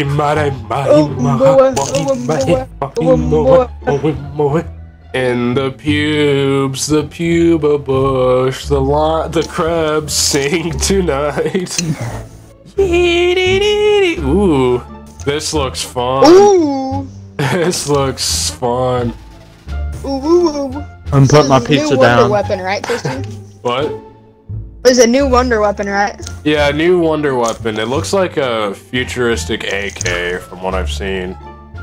In oh, oh, oh, the pubes, the puba bush, the la- the crabs sing tonight. Ooh, this looks fun. Ooh. This looks fun. Ooh, ooh, ooh. I'm putting my This is a pizza new down. weapon, right, Christian? What? It's a new wonder weapon, right? Yeah, new wonder weapon. It looks like a futuristic AK from what I've seen.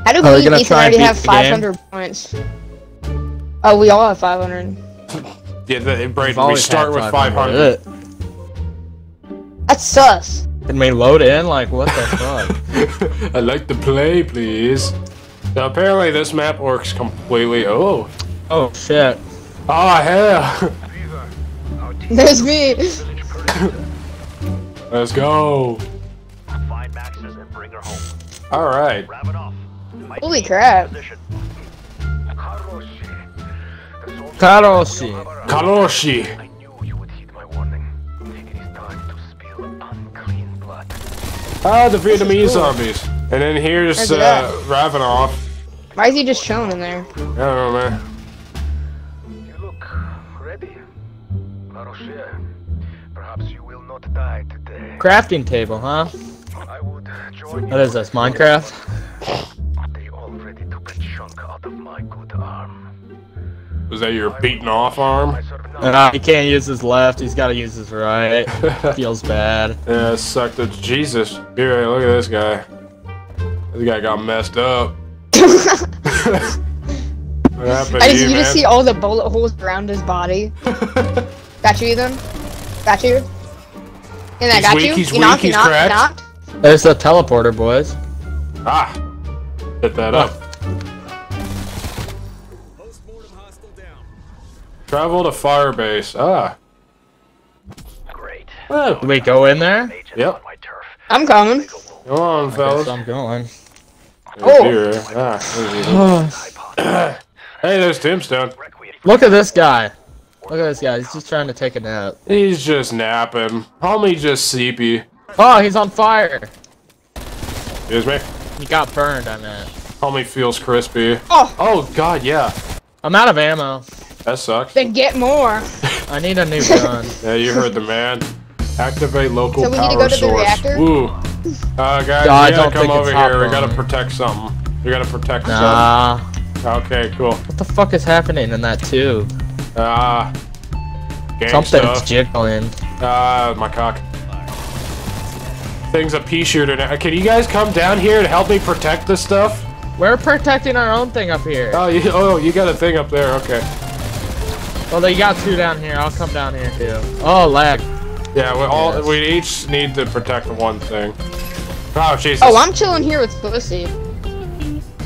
How do Are we we gonna Ethan already have the game? 500 points? Oh, we all have 500. Yeah, the, We've Brayden, we start with 500. That's sus. Can we load in? Like, what the fuck? I'd like to play, please. So apparently this map works completely. Oh. Oh, shit. Ah, hell. There's me. Let's go. Find Maxis and bring her home. All right. Wrap off. Holy crap. position. Karoshi. Kaloshi. I knew you would heed my warning. It is time to spill unclean blood. Ah, the Vietnamese zombies. And then here's Where's it uh, Ravenov. Why is he just chilling in there? I don't know, man. Crafting table, huh? I would join What is this, Minecraft? They already took a chunk out of my good arm. Was that your beaten off arm? I. Uh, he can't use his left, he's gotta use his right. Feels bad. Yeah, it sucked. It. Jesus. Here, look at this guy. This guy got messed up. what happened I to just, you, you man? just see all the bullet holes around his body. Got you, Ethan? Got you? And I got weak, you? he's you weak, knocked, he's you knocked, cracked. you knocked? There's a teleporter, boys. ah. Hit that up. Travel to Firebase. Ah. Great. Oh. Do we go in there? Yep. on my turf. I'm coming. Come on, fellas. I'm going. There's Oh. Ah, there's hey, there's Tombstone. Requiem. Look at this guy. Look at this guy, he's just trying to take a nap. He's just napping. Homie just sleepy. Oh, he's on fire! Excuse me. He got burned, I meant. Homie feels crispy. Oh. Oh, God, yeah. I'm out of ammo. That sucks. Then get more. I need a new gun. Yeah, you heard the man. Activate local So we power need to go to the source. reactor? Woo. Uh, guys, Yeah, we gotta come over it's here. We gotta protect something. We gotta protect nah. something. Okay, cool. What the fuck is happening in that tube? Ah. gang Something's stuff. jiggling. Ah, my cock. Thing's a pea shooter now. Can you guys come down here and help me protect this stuff? We're protecting our own thing up here. Oh, you, oh, you got a thing up there. Okay. Well, they got two down here. I'll come down here too. Oh, lag. Yeah, we all Yes. we each need to protect one thing. Oh, Jesus. Oh, I'm chilling here with Pussy.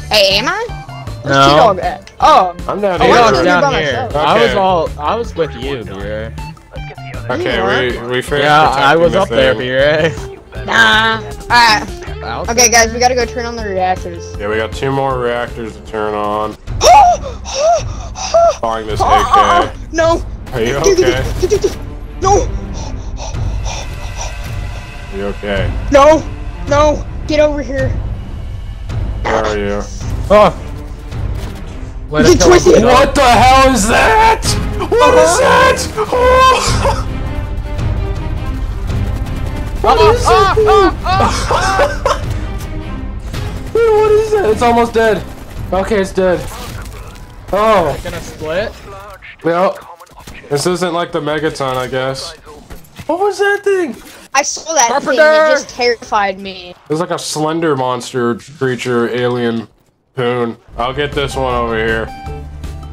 Hey, am I? Where's No. T-Dog at? Oh, I'm down Oh, here. I'm down here. myself. I was all. I was with you, B-Ray. Let's get the other Okay, we we finished Yeah, I was the up there, thing. B-Ray. nah. Alright. Okay, guys, we gotta go turn on the reactors. Yeah, we got two more reactors to turn on. Buying this AK. Oh, no. Are you okay? No. Are you okay? No. No. Get over here. Where are you? Oh. What the hell is that? What is uh-huh. that? Oh! What is it? Dude, what is it? It's almost dead. Okay, it's dead. Oh, Gonna split. well, this isn't like the Megaton, I guess. What was that thing? I saw that thing. It just terrified me. It was like a slender monster creature, alien poon. I'll get this one over here.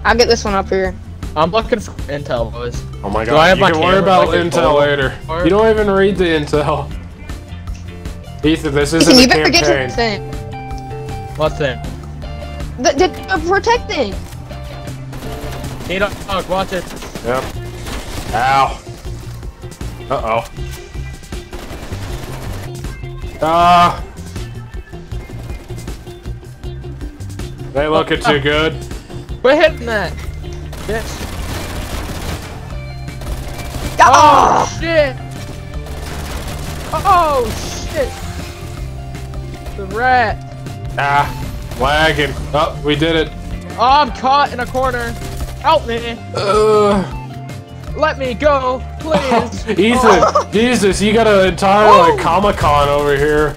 I'll get this one up here. I'm looking for intel, boys. Oh my Do god, I have you my can worry about like intel photo? later. Or- You don't even read the intel. Ethan, this isn't Ethan, a you better get your campaign. thing. What's that? The, the, the protecting. T-Dog, watch it. Yep. Ow. Uh-oh. Ah. They looking too good. We're hitting that. Bitch. Ah! Oh shit! Oh shit! The rat. Ah, lagging. Oh, we did it. Oh, I'm caught in a corner. Help me. Uh, Let me go, please. Ethan, Jesus, you got an entire like Comic Con over here.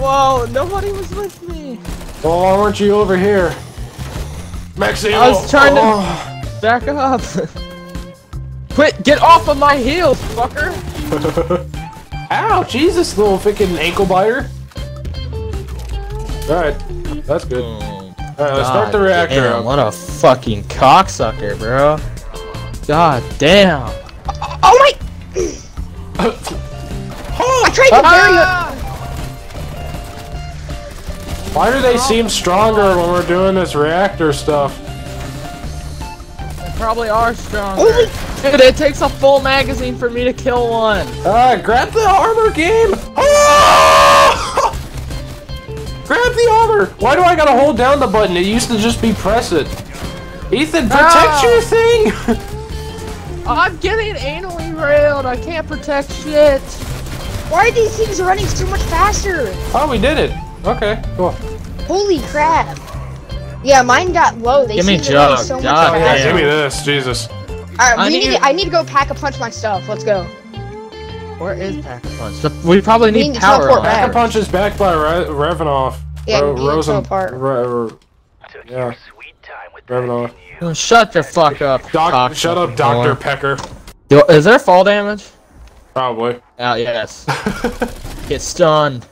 Whoa, nobody was with me. Well, why weren't you over here? Maximo. I was trying to- Oh. Back up. Quit, get off of my heels, fucker. Ow, Jesus, little freaking ankle biter. Alright, that's good. Alright, let's start the God reactor damn, up. What a fucking cocksucker, bro. God damn. Oh my! oh, I tried to bury. Ah! Why do they seem stronger when we're doing this reactor stuff? They probably are stronger. Holy- Dude, it takes a full magazine for me to kill one. Ah, grab the armor game! Ah! grab the armor! Why do I gotta hold down the button? It used to just be press it. Ethan, protect Ah! your thing! I'm getting anally railed. I can't protect shit. Why are these things running so much faster? oh, we did it. Okay, cool. Holy crap! Yeah, mine got low. They Give me seem jug. so much God Oh, yeah, give me this, Jesus. Alright, I we need- need. I need to go pack a punch my stuff. Let's go. Where is Pack a Punch? The- We probably We need need power. teleport Pack a Punch is backed by Re- Revanov. Yeah, Ro- we need to Rosen- teleport. Re- Re- Yeah. your sweet time with Revanov. Oh, Shut the fuck up. Doc, shut up. Dr. Pecker. Yo, Is there fall damage? Probably. Oh, yes. Get stunned.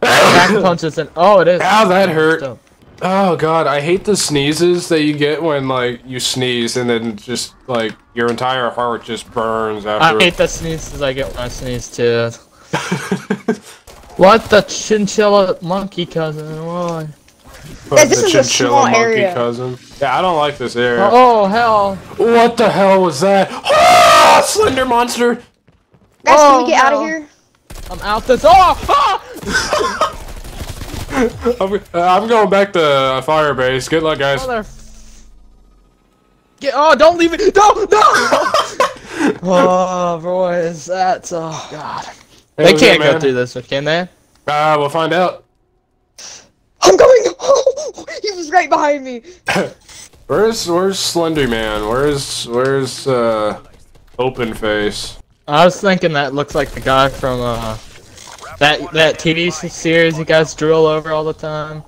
Pack punches and. Oh, it is. Ow, that hurt. So- Oh god, I hate the sneezes that you get when like you sneeze and then just like your entire heart just burns after. I hate the sneezes I get when I sneeze too. What the chinchilla monkey cousin? Why? But this the is a chinchilla small monkey area. cousin. Yeah, I don't like this area. Oh hell! What the hell was that? Ah, Slender monster! Guys, can Oh, we get out of here? I'm out this. Oh! ah! I'm, uh, I'm going back to uh, fire base. Good luck, guys. Mother. Get. Oh! Don't leave it! No! No! oh boys, that's oh god. Hey, They can't go through this, can they? Uh, we'll find out. I'm going. he was right behind me. Where's Where's Slender Man? Where's Where's uh Open Face? I was thinking that looks like the guy from uh that that TV series you guys drool over all the time.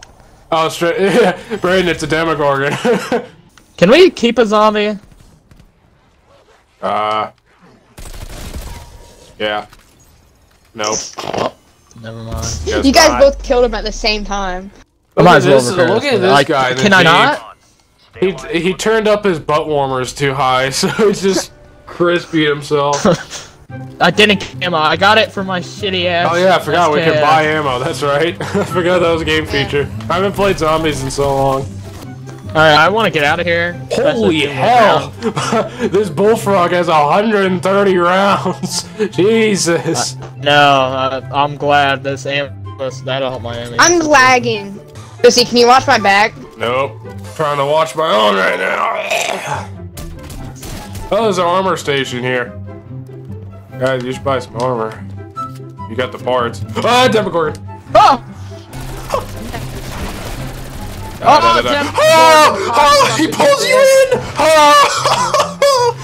Oh, straight. Yeah, Braden, it's a Demogorgon. Can we keep a zombie? uh. Yeah. Nope. Never mind. Guess You guys not. both killed him at the same time. I Look might at as well this, look at this Like, guy. in Can I Jeep. not? He he turned up his butt warmers too high, so he just crispy himself. I didn't ammo. I got it for my shitty ass. Oh yeah, I forgot we can buy ammo. That's right. I forgot that was a game feature. I haven't played zombies in so long. All right, I want to get out of here. Holy hell! This bullfrog has 130 rounds. Jesus. down. No, uh, I'm glad this ammo. That'll help my ammo. I'm lagging. Lucy, can you watch my back? Nope. Trying to watch my own right now. Oh, there's an armor station here. Guys, you should buy some armor. You got the parts. Ah, Demogorgon. Oh! Da, da, Oh, da, ah, da. Dem- Oh, oh, he pulls you in. Oh.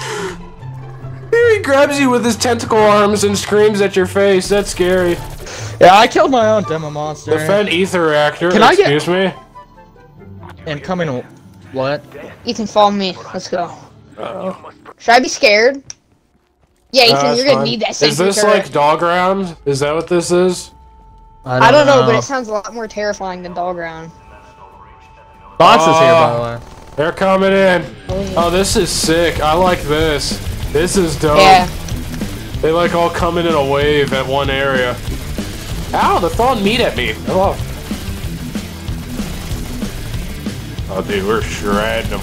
Here he grabs you with his tentacle arms and screams at your face. That's scary. Yeah, I killed my own demo monster. Defend ether reactor. Can I get- Excuse me. And coming. What? Ethan, follow me. Let's go. Uh-oh. Should I be scared? Yeah, Ethan, Uh, you're it's gonna fine. need that Is safety this turret. like dog round? Is that what this is? I don't know, but it sounds a lot more terrifying than dog round. Box is here, by Oh. the way. They're coming in. Oh, this is sick. I like this. This is dope. Yeah. They like all coming in a wave at one area. Ow, they're throwing meat at me. Hello. Oh, dude, we're shredding them.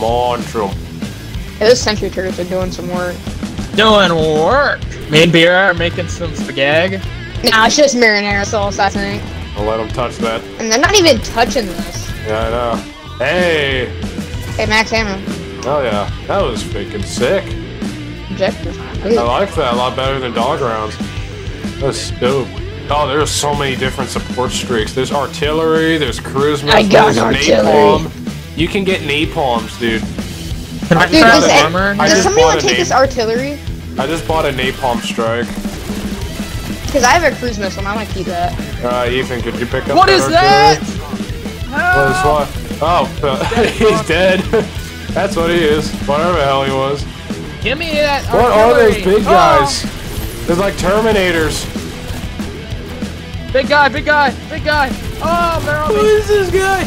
Launch 'em. Yeah, those sentry turrets are doing some work. Doing work. Me and Beer are making some spaghetti. Nah, it's just marinara sauce, I think. I'll let them touch that. And they're not even touching this. Yeah, I know. Hey! Hey, max ammo. Oh yeah, that was freaking sick. Objective. I like that a lot better than dog rounds. That's dope. Oh, there's so many different support streaks. There's artillery, there's cruise I got missiles, artillery. napalm. You can get napalms, dude. Can I Dude, try it- armor? I does somebody want to take this artillery? I just bought a napalm strike. Because I have a cruise missile, and I want to keep that. Uh, Ethan, could you pick up What that is that? What is what? Oh, he's dead. That's what he is. Whatever the hell he was. Give me that What are those artillery. big Oh, guys? They're like Terminators. big guy, big guy, big guy. Oh, they're on Who me. is this guy?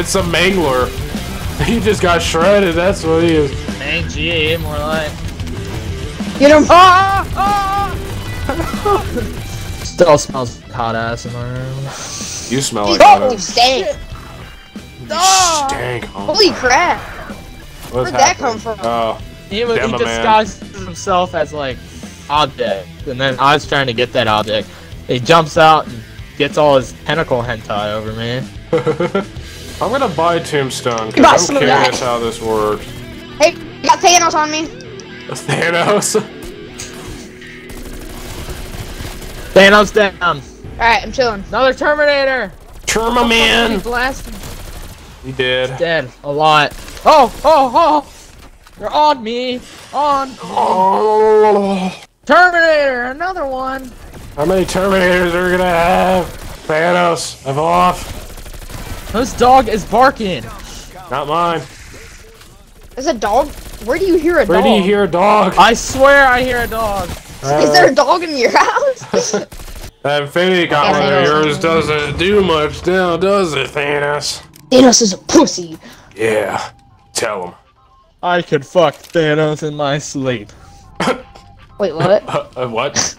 It's a mangler. He just got shredded, that's what he is. Dang, GA, more like. Get him! Ah! Ah! Still smells hot ass in my room. You smell like Oh, that. stank! You stank, huh? Holy crap! What's Where'd that come from? Oh, He, was, he Demo man. himself as like object, and then I was trying to get that object. He jumps out and gets all his tentacle hentai over me. I'm gonna buy Tombstone because I'm of that. curious how this works. Hey, you got Thanos on me? Thanos. Thanos down. Alright, I'm chilling. Another Terminator. Terma He man. blasted. He did. Dead. A lot. Oh, oh, oh. You're on me. On. Oh, Terminator. Another one. how many Terminators are we gonna have? Thanos, I'm off. This dog is barking. Not mine. There's a dog? Where do you hear a Where dog? Where do you hear a dog? I swear I hear a dog. Is there a dog in your house? That Infinity Gauntlet of yours doesn't do much now, does it, Thanos? Thanos is a pussy. Yeah. Tell him. I could fuck Thanos in my sleep. Wait, what? Uh, uh, what?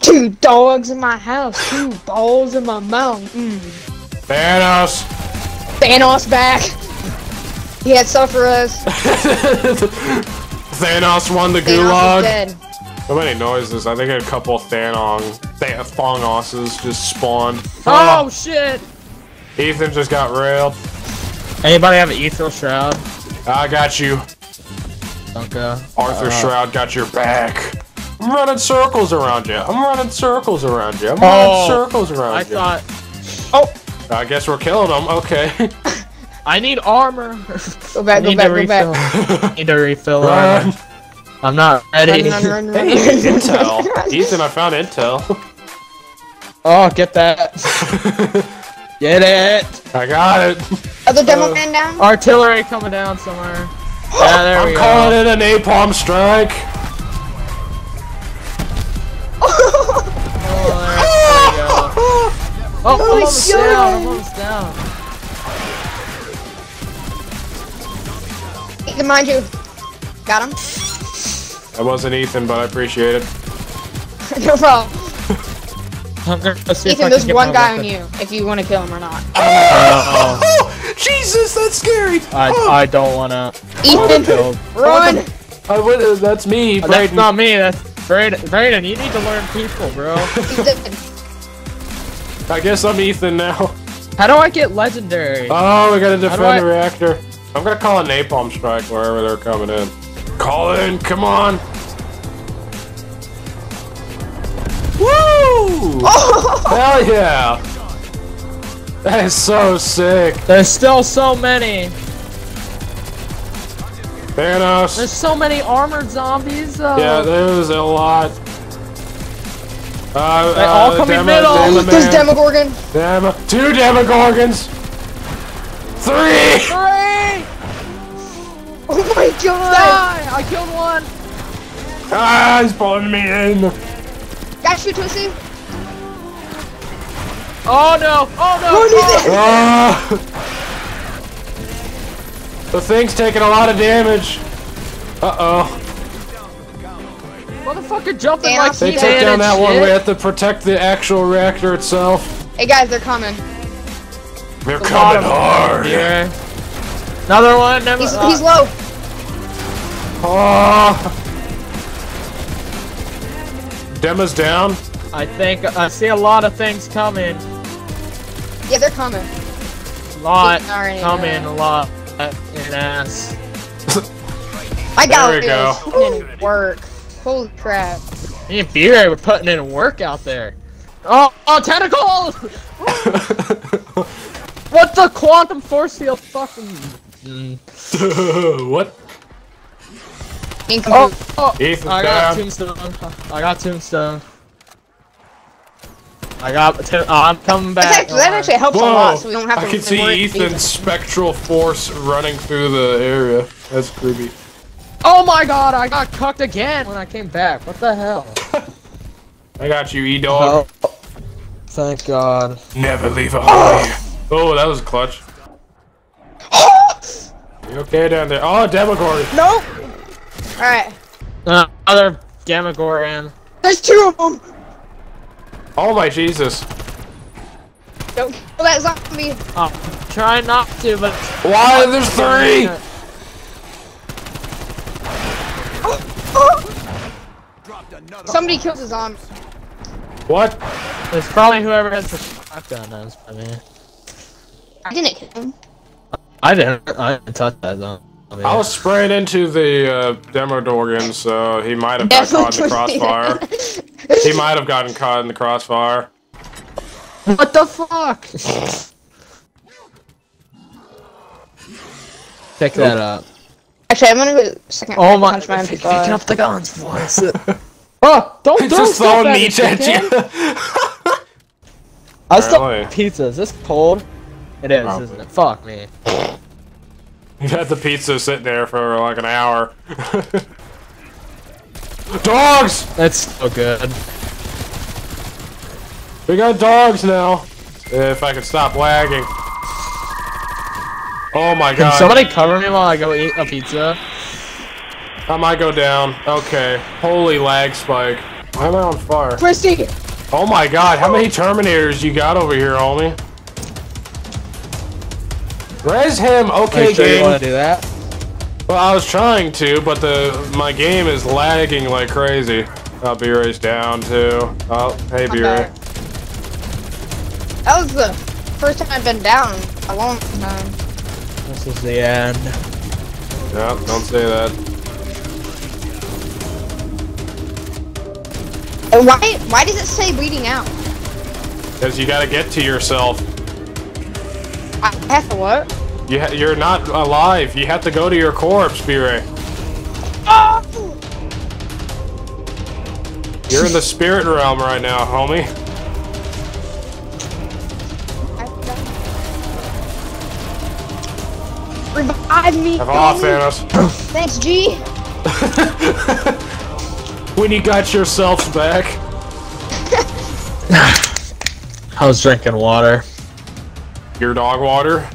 Two dogs in my house, two balls in my mouth. Mm. Thanos! Thanos back. He had sufferers. Thanos won the Thanos gulag. dead. So many noises. I think a couple Thanong, Th- Thongosses just spawned. Oh shit! Ethan just got railed. Anybody have an Ethereal Shroud? I got you. Okay. Arthur Uh, Shroud got your back. I'm running circles around you. I'm running circles around you. I'm Oh, running circles around I you. I thought I guess we're killing them. Okay. I need armor. Go back, I go need back, to go refill. back. need to refill Run. armor. I'm not ready. Run, run, run, run, Hey, intel. Ethan, I found intel. Oh, get that. get it. I got it. Other demo Uh, man down? Artillery coming down somewhere. Yeah, there we go. I'm calling it a napalm strike. Oh, I'm Oh, almost God. down. I'm almost down. Ethan, mind you. Got him? That wasn't Ethan, but I appreciate it. no problem. I'm gonna go see if I Ethan, can there's get one my guy on you, if you want to kill him or not. Oh, Oh, Jesus, that's scary. I, I don't wanna. Ethan, run! I would, uh, that's me, That's not me. That's Brayden. Brayden, you need to learn people, bro. I guess I'm Ethan now. How do I get legendary? Oh, we gotta defend I- the reactor. I'm gonna call a napalm strike wherever they're coming in. Call it in, come on. Woo! Hell yeah! That is so sick. There's still so many. Thanos. There's so many armored zombies. Uh, Yeah, there's a lot. Uh, They all uh, come in Demo- middle. Demo There's Demogorgon. Demo- two Demogorgons. Three. Three! Oh my god! Die! I killed one. Ah, he's pulling me in. Got you, Tootsie? Oh no! Oh no! Run, Oh, Ah. The thing's taking a lot of damage. Uh oh. Motherfucker jumping Damn, like They He-Man took down and that one. We have to protect the actual reactor itself. Hey guys, they're coming. They're A coming of hard. Here. Another one. Never, He's, uh, he's low. Oh. Dema's down. I think I see a lot of things coming. Yeah, they're coming. A lot He's coming. dead. A lot. In ass. I got There we this. go. It didn't work. Holy crap. Me and B-Ray were putting in work out there. Oh, oh, tentacle! what the quantum force field fucking... What? Incomplete. Oh, oh, Ethan I got down. tombstone. I got tombstone. I got. T- oh, I'm coming back. actually, that actually helps a lot, so we don't have to. I can see worry- Ethan's spectral force running through the area. That's creepy. Oh my god! I got cucked again when I came back. What the hell? I got you, E dog. Oh, thank God. Never leave a hole. Oh, that was clutch. You okay down there? Oh, Demogorgon. Nope. All right. Another Demogorgon. There's two of them. Oh my Jesus. Don't kill that zombie. Oh, try not to, but. Why? There's three. Somebody kills a zombie. What? It's probably whoever has the shotgun. That's I mean. I didn't kill him. I didn't. I didn't touch that though. I, mean, I was spraying into the uh, Demogorgon, so he might have got caught in the crossfire. He might have gotten caught in the crossfire. What the fuck? Pick that up. Actually, I'm gonna go second. Oh my! punch my Picking MP5. up the guns. What is it? oh! Don't It's throw just stuff throwing meat me, at you. dickhead. I still pizza. Is this cold? It is, Probably. isn't it? Fuck me. You had the pizza sitting there for like an hour. dogs! That's so good. We got dogs now. If I could stop lagging. Oh my god. Can god. somebody cover me while I go eat a pizza? I might go down. Okay. Holy lag spike. Why am I on fire? Christy. Oh my god, how many Terminators you got over here, homie? Res him, okay, Are you sure you want to do that? Well, I was trying to, but the my game is lagging like crazy. Oh, B-Ray's down too. Oh, hey I'm B-Ray. back. That was the first time I've been down in a long time. This is the end. Yeah, don't say that. And why? Why does it say bleeding out? Because you gotta get to yourself. I have to what? You ha you're not alive. You have to go to your corpse, B-Ray. Oh! You're in the spirit realm right now, homie. Revive me. Have off, baby. Thanos. Thanks, G. when you got yourselves back. I was drinking water. Your dog water?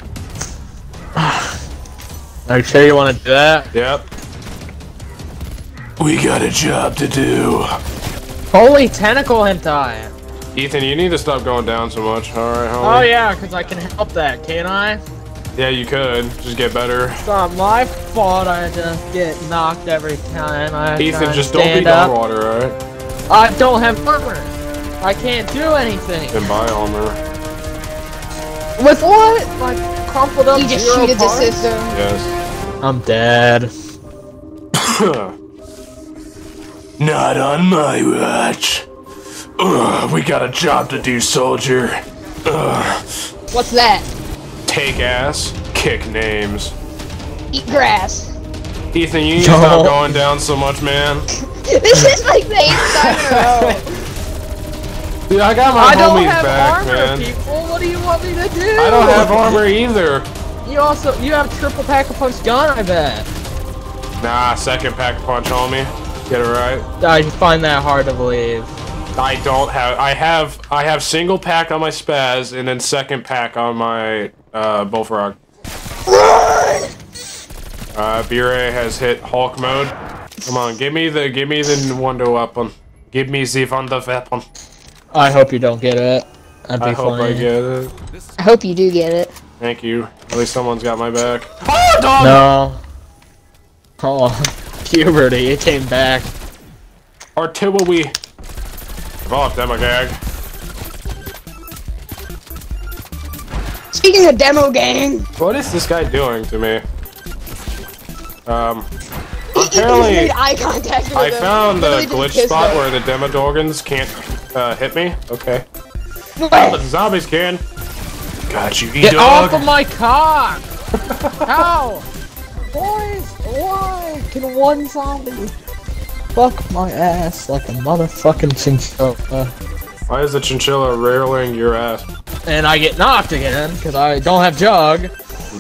Are you sure you want to do that? Yep. We got a job to do. Holy tentacle hentai! Ethan, you need to stop going down so much. Alright, homie. Oh yeah, because I can help that, can't I? Yeah, you could. Just get better. It's not my fault I just get knocked every time I try Ethan, to just don't be stand up. water, alright? I don't have armor. I can't do anything. Then buy armor. With what? Like crumpled up You just zero cheated the system. Yes. I'm dead. Not on my watch. Ugh, we got a job to do, soldier. Ugh. What's that? Take ass, kick names. Eat grass. Ethan, you need to Yo. stop going down so much, man. this is like the eighth time in a row. Dude, I got my I don't homies have back, armor, man. people. What do you want me to do? I don't have armor either. You also you have triple pack a punch gun, I bet. Nah, second pack of punch, homie. Get it right. I find that hard to believe. I don't have. I have. I have single pack on my spaz, and then second pack on my uh, bullfrog. Uh, B-Ray has hit Hulk mode. Come on, give me the. Give me the wonder weapon. Give me the wonder weapon. I hope you don't get it. That'd be I hope funny. I get it. I hope you do get it. Thank you. At least someone's got my back. Oh, dog! No. Oh, puberty, it came back. Artillery. Evolve, Demogag. Speaking of demo gang, What is this guy doing to me? Um, he, apparently made eye contact with I him. found the glitch spot him. where the Demogorgons can't uh, hit me. Okay. What? But the zombies can. Got you, Get E-Dog. off of my cock! How? Boys, why can one zombie fuck my ass like a motherfucking chinchilla? Why is the chinchilla railing your ass? And I get knocked again because I don't have jug.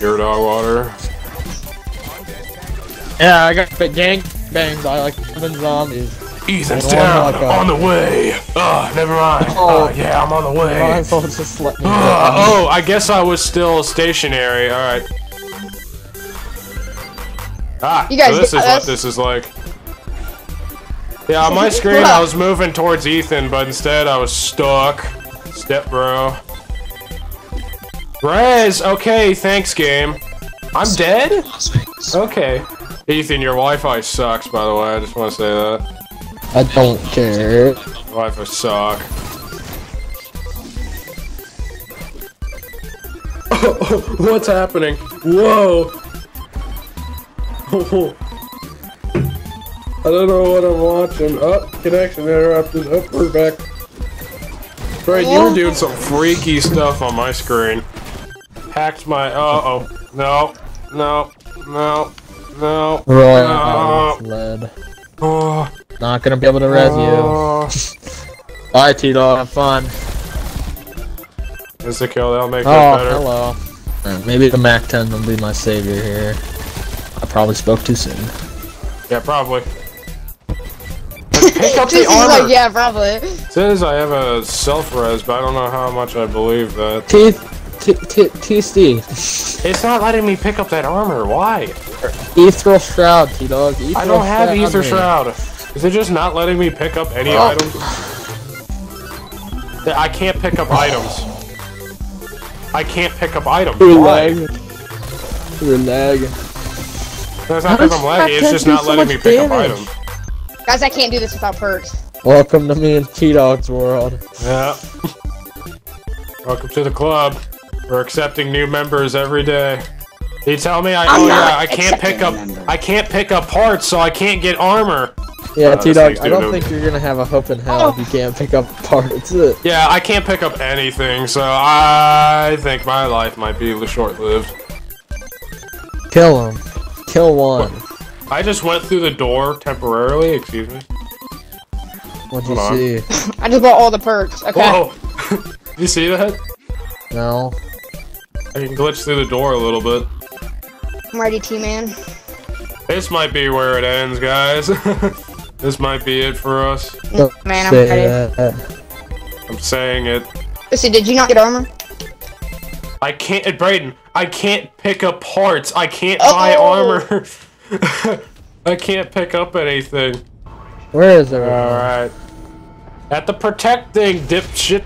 Your dog water. Yeah, I got bit gang banged by like seven zombies. Ethan's down. my On the way. Oh, never mind. Oh. Oh, yeah, I'm on the Might way. as well just let me. Uh, oh, I guess I was still stationary. All right. Ah, You guys so this is what this is like. Yeah, on my screen I was moving towards Ethan, but instead I was stuck. Step bro. Rez, okay, thanks game. I'm dead? Okay. Ethan, your Wi-Fi sucks, by the way. I just want to say that. I don't care. Wi-Fi suck. What's happening? Whoa! I don't know what I'm watching. Up, oh, connection interrupted. Up, we're back. Right, you were doing some freaky stuff on my screen. Hacked my. Uh oh. No. No. No. No. Roy, No. lead. Oh. Not gonna be able to res you. oh. Bye, T-Dog. Have fun. Insta kill, that'll make it Oh, better. hello. Alright, maybe the Mac 10 will be my savior here. I probably spoke too soon. Yeah, probably. Let's pick up the armor. like, yeah, probably. It says I have a self res, but I don't know how much I believe that. Teeth, T T TSD. It's not letting me pick up that armor. Why? Ethereal Shroud, T-Dog. I don't have Ether me. Shroud. Is it just not letting me pick up any Oh. items? Yeah, I can't pick up items. I can't pick up items. You're Why? lagging. You're lagging. That's How not because does I'm laggy. It's that just do not so letting me much pick up damage? items. Guys, I can't do this without perks. Welcome to me and T-Dog's world. Yeah. Welcome to the club. We're accepting new members every day. You tell me I I'm oh yeah I can't pick up accepting. I can't pick up parts so I can't get armor. Yeah, Uh, T-Dog, I don't think you're gonna have a hope in hell Oh. if you can't pick up parts. Yeah, I can't pick up anything, so I think my life might be short-lived. Kill him. Kill one. I just went through the door temporarily. Excuse me. What'd you Hold on. see? I just bought all the perks. Okay. Whoa! you see that? No. I can glitch through the door a little bit. I'm ready, T-Man. This might be where it ends, guys. this might be it for us. Don't Man, I'm ready. that. I'm saying it. Listen, did you not get armor? I can't, Brayden. I can't pick up parts. I can't buy Oh. armor. I can't pick up anything. Where is it? All right. At the protect thing, dipshit.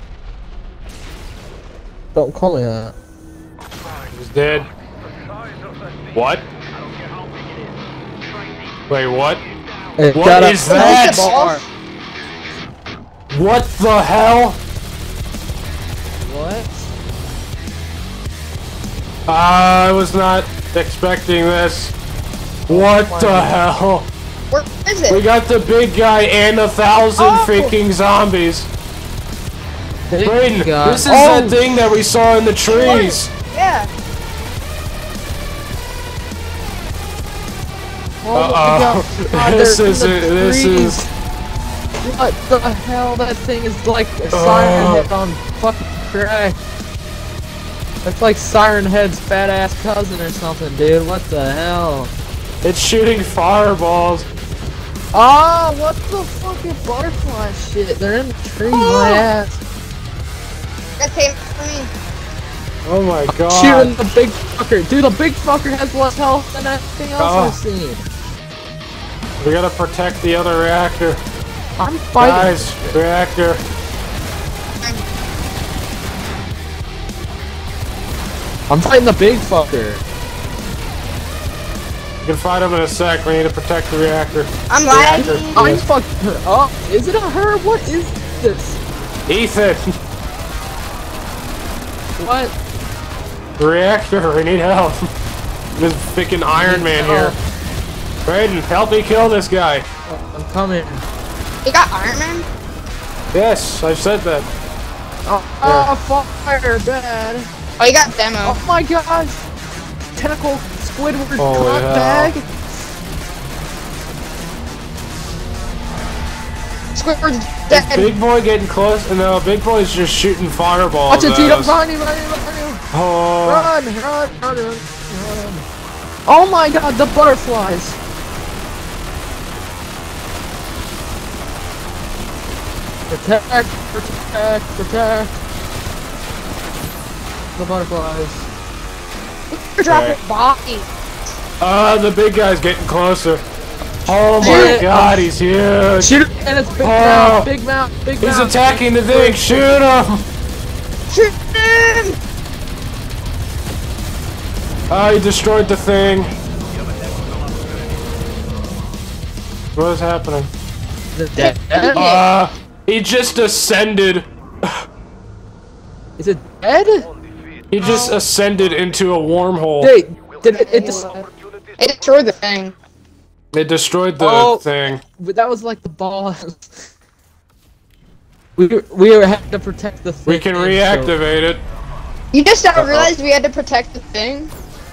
Don't call me that. He's dead. What? Wait, what? It What is that? What the hell? What? I was not expecting this. What the hell? Where is it? We got the big guy and a thousand Oh. freaking zombies. Big Brayden, guy. this is Oh, that thing that we saw in the trees. Yeah. oh Uh-oh. God. God, This is the it, this is- What the hell? That thing is like a uh. Siren Oh. Head on fucking crack. That's like Siren Head's fat ass cousin or something, dude. What the hell? It's shooting fireballs. Ah, what the fucking butterfly shit? They're in the tree, Oh. my ass. That came for me. Oh my god. Shooting the big fucker. Dude, the big fucker has less health than anything else Oh. I've seen. We gotta protect the other reactor. I'm fighting. Guys, reactor. I'm fighting the big fucker. You can fight him in a sec. We need to protect the reactor. I'm Reactor. lagging. I'm fucking her up. Is it a her? What is this? Ethan! What? The reactor, we need help. This freaking Iron Man here. Brayden, help me kill this guy. I'm coming. You got Iron Man? Yes, I said that. Oh, oh fire, bad. Oh, you got Demo. Oh my gosh! Tentacle Squidward Holy cock bag. Squidward's Is dead. Big Boy getting close? And no, Big Boy's just shooting fireballs Watch it, Tito! us. Behind you, behind you, behind you! Oh, Run, run, run, run, run. Oh my god, the butterflies! Protect, protect, protect. The butterflies. You're dropping Okay. bodies. uh, the big guy's getting closer. Oh my Shoot it. god, he's huge. Shoot him! And it's big Oh. mouth, big mouth, big He's mouth. attacking the thing. Shoot him. Shoot him! Oh, he destroyed the thing. What is happening? Is it dead? Uh, he just ascended. Is it dead? He just oh. ascended into a wormhole. Wait, did it, it just, It destroyed the thing. It destroyed the Oh. thing. but that was like the boss. We we had to protect the thing. We can so- reactivate it. You just now realized we had to protect the thing?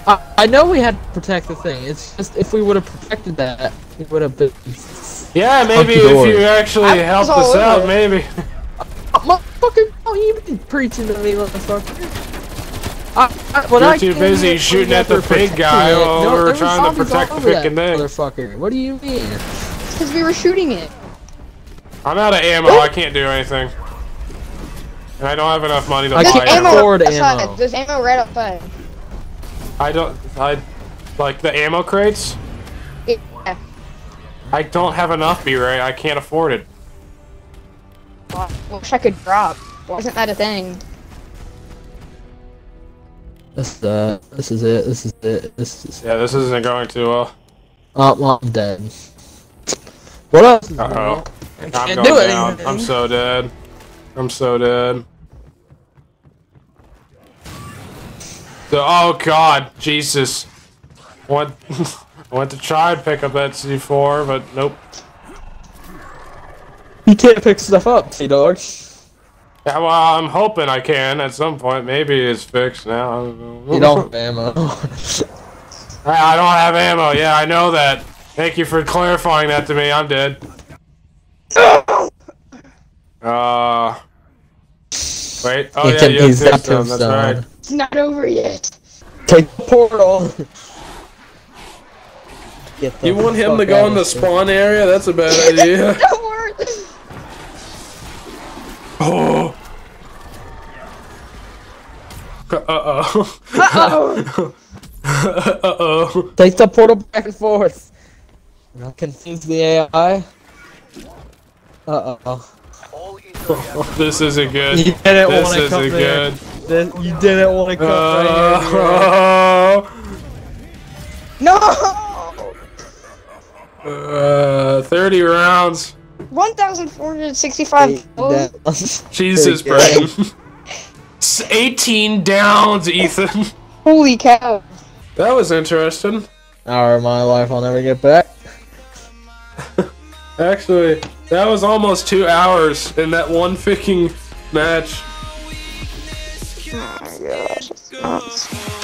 I, I know we had to protect the thing. It's just if we would have protected that, it would have been. Yeah, maybe if you actually I helped us out, over maybe. Motherfucker, oh, you been preaching to me, motherfucker. I, I, when You're I too busy shooting at the had to big guy it. while we were trying to protect all the over that freaking thing. Motherfucker, what do you mean? Because we were shooting it. I'm out of ammo. I can't do anything. And I don't have enough money to I buy can't ammo ammo. afford outside. ammo. There's ammo right outside. I don't. I like the ammo crates. Yeah. I don't have enough, B-Ray. I can't afford it. Well, I wish I could drop. Why isn't that a thing? This uh, this is it. This is it. This is. Yeah, this isn't going too well. Oh, I'm dead. What else? is Uh going oh. on? I I'm going do down. anything. I'm so dead. I'm so dead. So, oh god, Jesus. Went, I went to try and pick up that C4, but nope. You can't pick stuff up, T dog. Yeah, well, I'm hoping I can at some point. Maybe it's fixed now. I don't know. You don't have ammo. I I don't have ammo. Yeah, I know that. Thank you for clarifying that to me. I'm dead. Uh. Wait. Oh He yeah, you have he's tombstone. That's right. It's not over yet. Take the portal. The You want him to go in the spawn area? That's a bad idea. Don't worry. oh. Uh oh. Uh-oh. uh oh. Take the portal back and forth. Not confuse the AI. Uh oh. All This isn't good. You didn't This want to come isn't there. good. Then you didn't want to come right here. Uh, no! uh, 30 rounds. 1,465 That- Jesus, Pretty Brandon. It's 18 downs, Ethan. Holy cow. That was interesting. Hour of my life I'll never get back. Actually, that was almost two hours in that one freaking match. Oh my gosh.